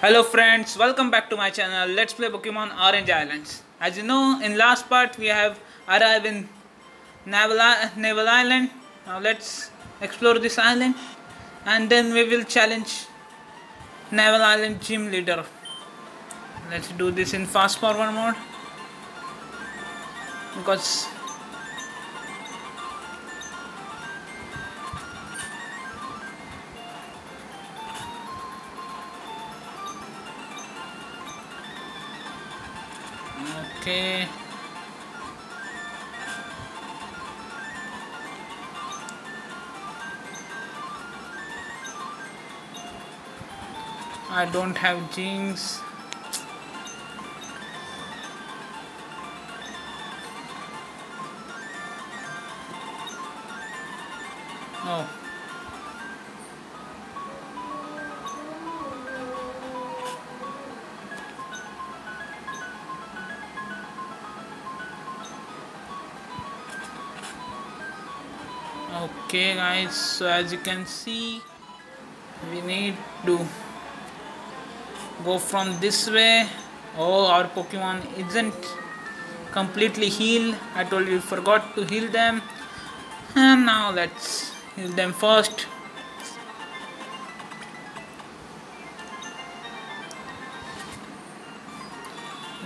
Hello friends, welcome back to my channel. Let's play Pokemon Orange Islands. As you know, in last part we have arrived in Navel, Navel Island. Now let's explore this island and then we will challenge Navel Island gym leader. Let's do this in fast forward mode because okay. I don't have jeans okay guys so as you can see we need to go from this way. Oh our pokemon isn't completely healed. I told you forgot to heal them. And now let's heal them first.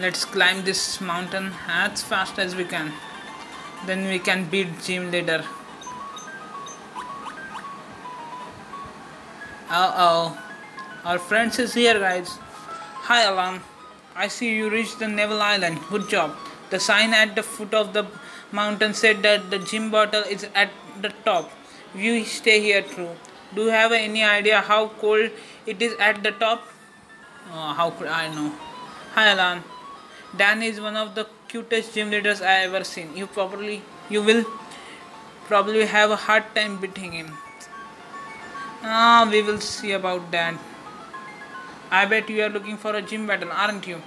Let's climb this mountain as fast as we can. Then we can beat gym leader Uh-oh. Our friends is here guys. Hi Alan. I see you reached the Navel Island. Good job. The sign at the foot of the mountain said that the gym bottle is at the top. You stay here too. Do you have any idea how cold it is at the top? Oh, how could I know? Hi Alan. Dan is one of the cutest gym leaders I ever seen. You probably you will probably have a hard time beating him. Ah, we will see about that. I bet you are looking for a gym battle, aren't you?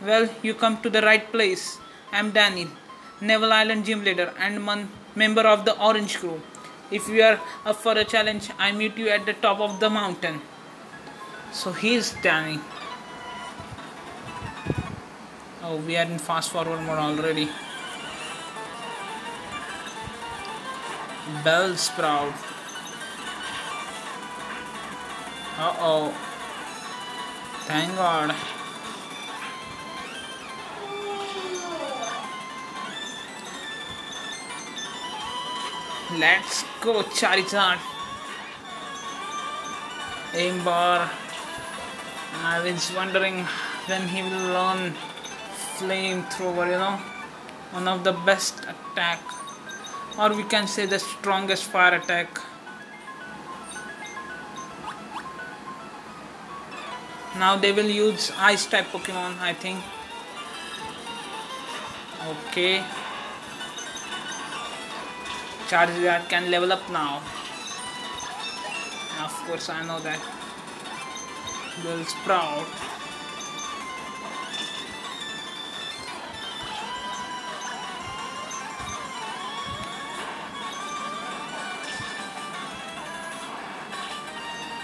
Well, you come to the right place. I'm Danny, Navel Island gym leader and one member of the Orange Crew. If you are up for a challenge, I meet you at the top of the mountain. So here's Danny. Oh, we are in fast forward mode already. Bellsprout. Uh oh. Thank God. Let's go, Charizard. Ember. I was wondering when he will learn flamethrower, you know, one of the best attack, or we can say the strongest fire attack. Now they will use ice type Pokemon, I think. Okay. Charizard can level up now. Of course, I know that. Bellsprout.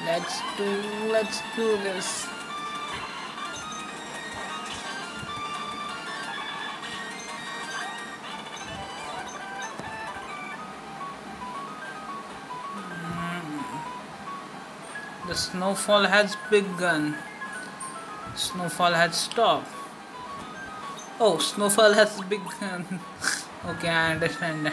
Let's do, let's do this. Snowfall has begun. Snowfall has stopped. Oh, snowfall has begun. okay, I understand.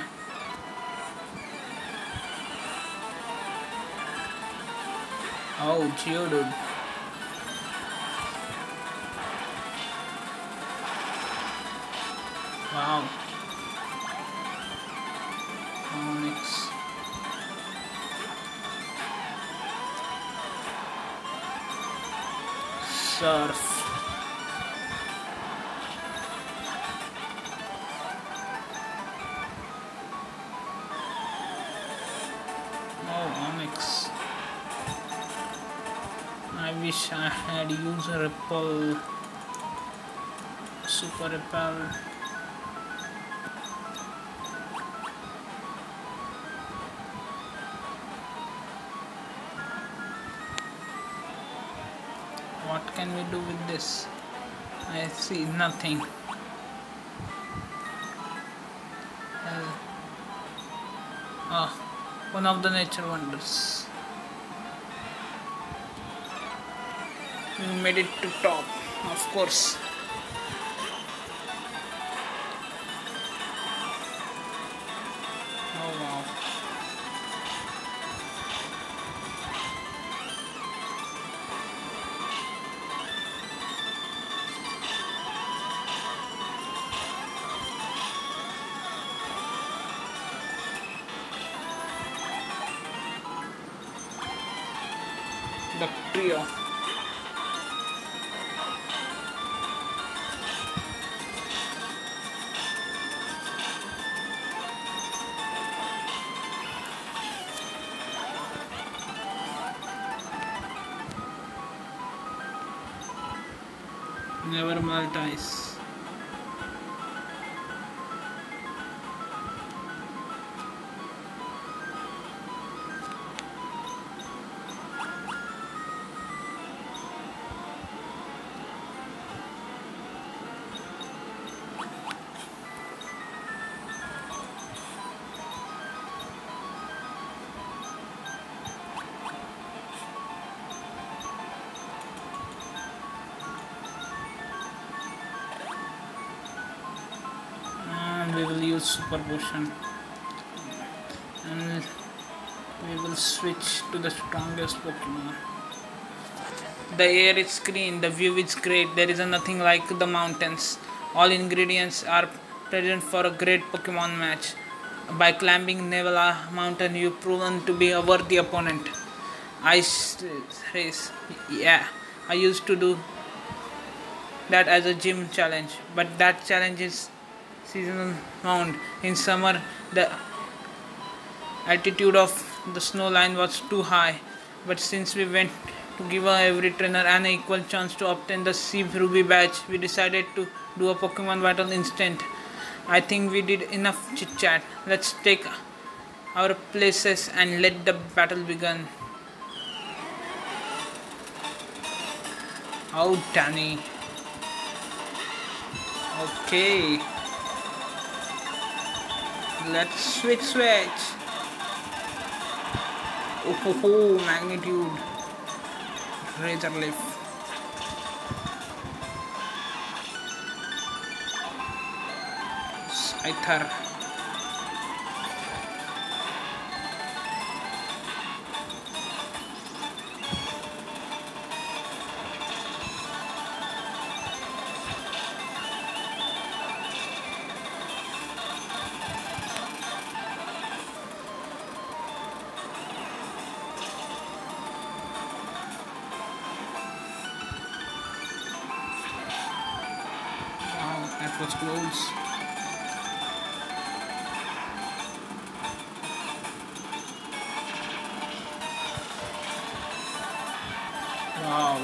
Oh, Geodude. Surf. Oh, Onix. I wish I had used repel. Super repel. What can we do with this? I see nothing. Uh, oh one of the nature wonders. We made it to top of course the trio never multis use and we will switch to the strongest pokemon. The air is green the view is great. There is nothing like the mountains. All ingredients are present for a great pokemon match. By climbing Nevala mountain you've proven to be a worthy opponent. Ice race yeah i used to do that as a gym challenge but that challenge is seasonal mound. in summer the altitude of the snow line was too high. But since we went to give every trainer an equal chance to obtain the sea ruby badge we decided to do a pokemon battle instant i think we did enough chit chat let's take our places and let the battle begin. Oh danny. Okay let's switch switch. Oh ho ho magnitude. Razor leaf Scyther wow.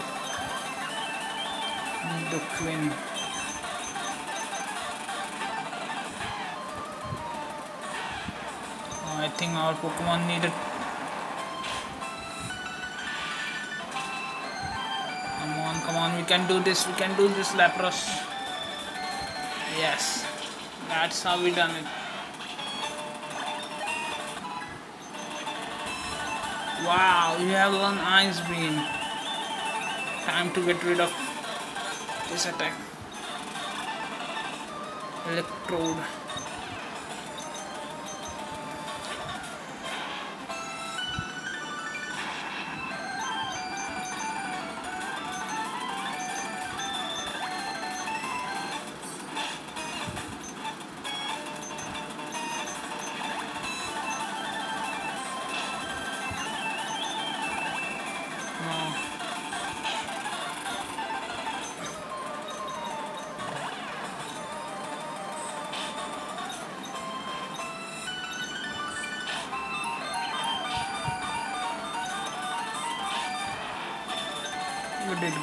The twin. I think our Pokemon needed. Come on, come on, we can do this, we can do this, Lapras. Yes, that's how we done it. Wow, you have one Ice Beam. Time to get rid of this attack. Electrode.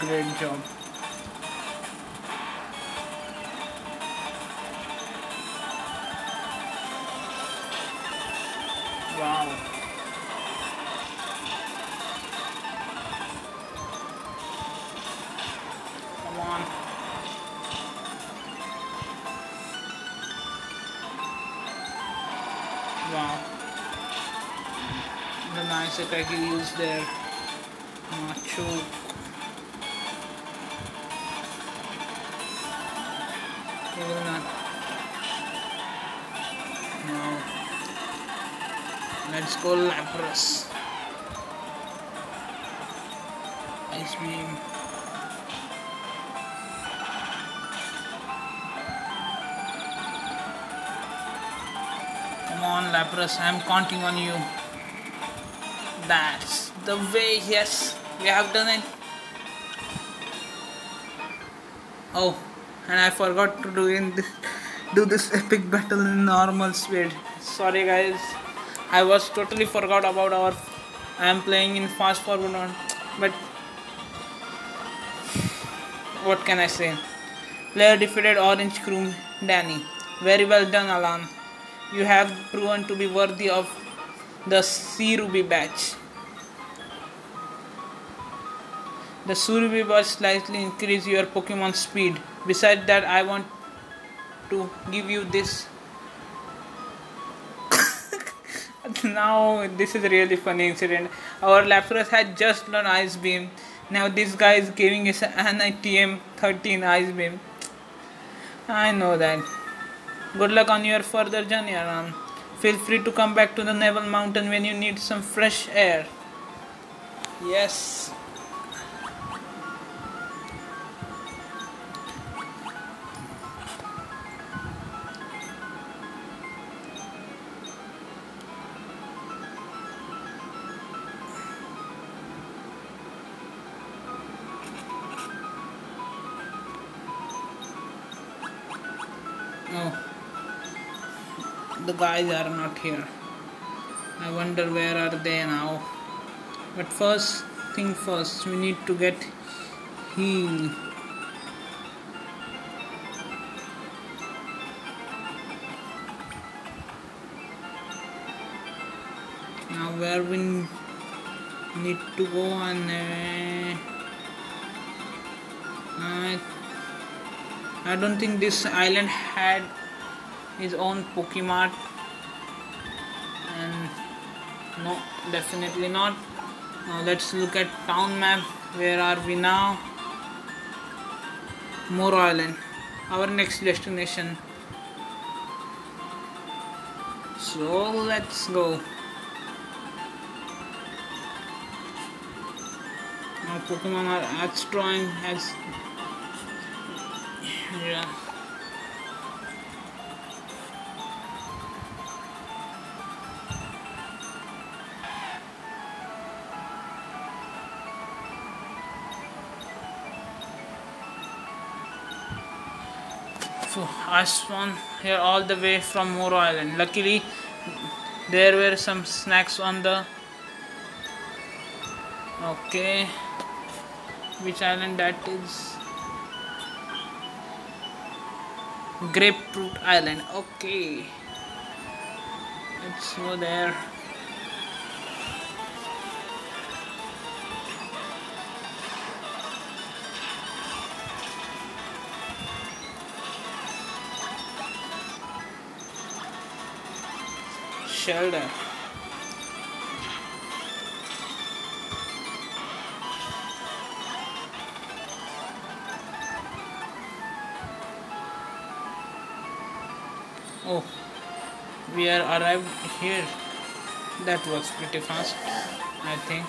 great job. Wow. Come on. Wow. The nice attack he used there. Macho. Now, let's go Lapras. Ice beam. Come on, Lapras, I'm counting on you. That's the way, yes, we have done it. Oh, and I forgot to do in this do this epic battle in normal speed. Sorry guys, I was totally forgot about our I am playing in fast forward on but what can I say? Player defeated Orange Crew Danny. Very well done Alan. You have proven to be worthy of the Sea Ruby badge. The Sea Ruby badge slightly increase your Pokemon speed. Besides that, I want to give you this. now, this is a really funny incident. Our Lapras had just learned Ice Beam. Now this guy is giving us an ITM 13 Ice Beam. I know that. Good luck on your further journey, Aram. Feel free to come back to the Neville Mountain when you need some fresh air. Yes. Oh the guys are not here. I wonder where are they now. But first thing first we need to get heal now where we need to go and uh, I, I don't think this island had his own Pokemon. And no definitely not. Now let's look at town map. Where are we now? Moro Island our next destination. So let's go. Now Pokemon are as strong as yeah So I swam here all the way from Moro Island. Luckily, there were some snacks on the. Okay, which island that is? Grapefruit Island. Okay, let's go there. Sheldon. We are arrived here. That was pretty fast, I think.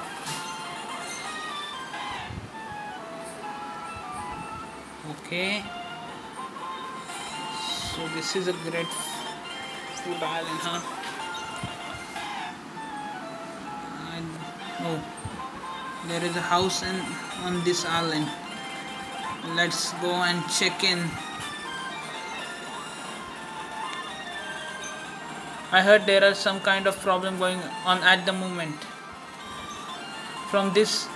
Okay. So this is a great food island, huh? And, oh, there is a house in, on this island. Let's go and check in. I heard there are some kind of problem going on at the moment. From this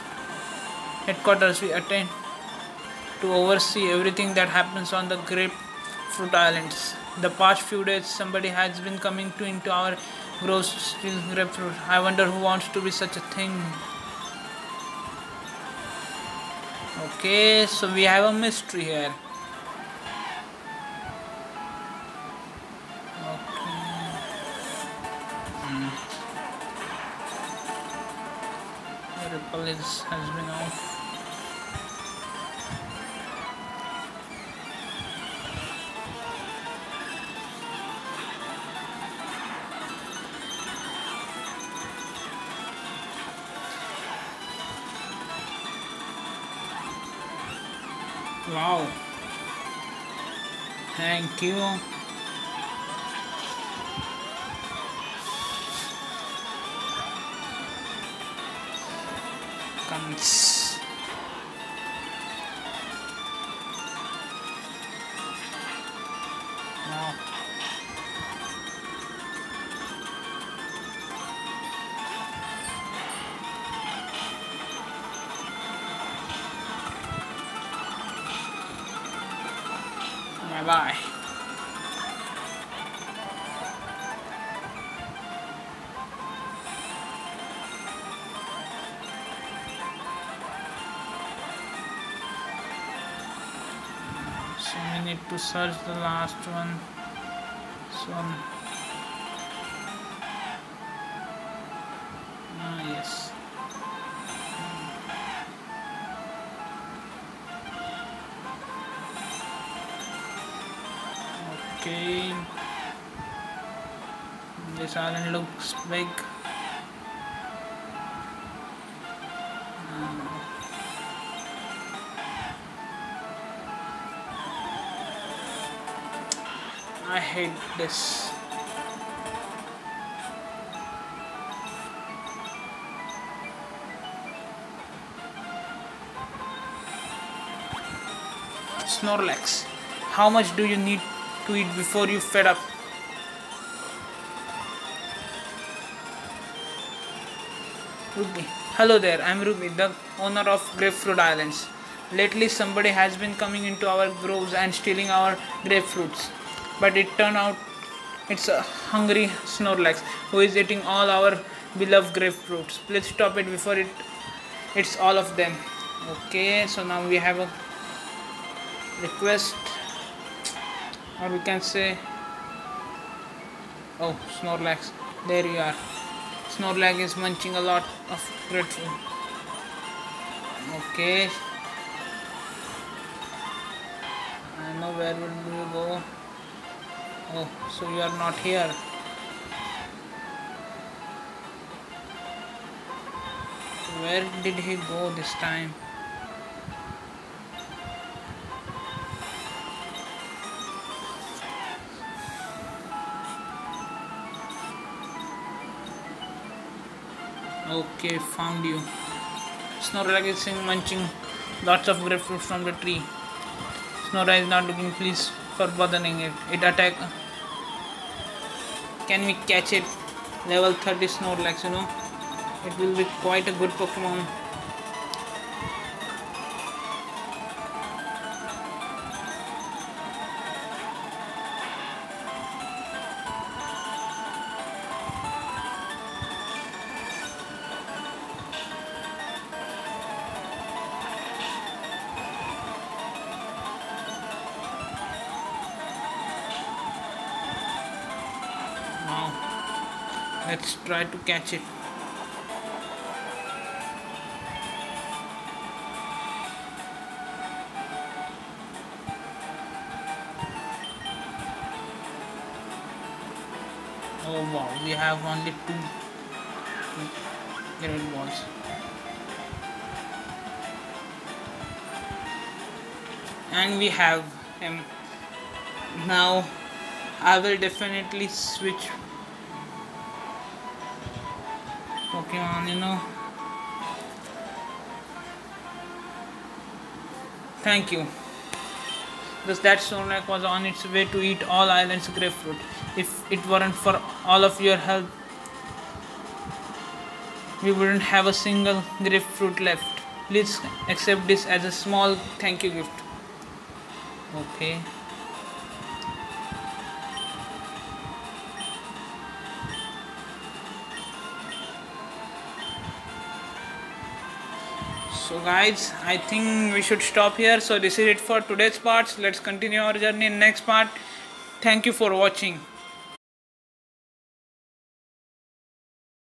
headquarters, we attend to oversee everything that happens on the Grapefruit Islands. The past few days, somebody has been coming to into our still grapefruit. I wonder who wants to be such a thing. Okay, so we have a mystery here. The ripple is has been off. Wow. Thank you. To search the last one. So ah yes. Okay. This island looks big. Hate this. Snorlax. How much do you need to eat before you fed up? Ruby. Hello there, I'm Ruby, the owner of Grapefruit Islands. Lately, somebody has been coming into our groves and stealing our grapefruits. But it turned out it's a hungry Snorlax who is eating all our beloved grapefruits. Please stop it before it it's all of them. Okay, so now we have a request. Or we can say oh Snorlax there you are. Snorlax is munching a lot of grapefruit. Okay. I know where will you go oh so you are not here where did he go this time Okay, found you. Snorlax is munching lots of grapefruit from the tree. Snorlax is not looking please for bothering it. It attack. Can we catch it? Level 30 Snorlax, you know. It will be quite a good Pokemon. Let's try to catch it. Oh wow, we have only two great balls. And we have him. Now I will definitely switch You know. Thank you. Thus that Snorlax was on its way to eat all islands grapefruit. If it weren't for all of your help, we wouldn't have a single grapefruit left. Please accept this as a small thank you gift. Okay. Guys i think we should stop here. So this is it for today's part let's continue our journey in next part. Thank you for watching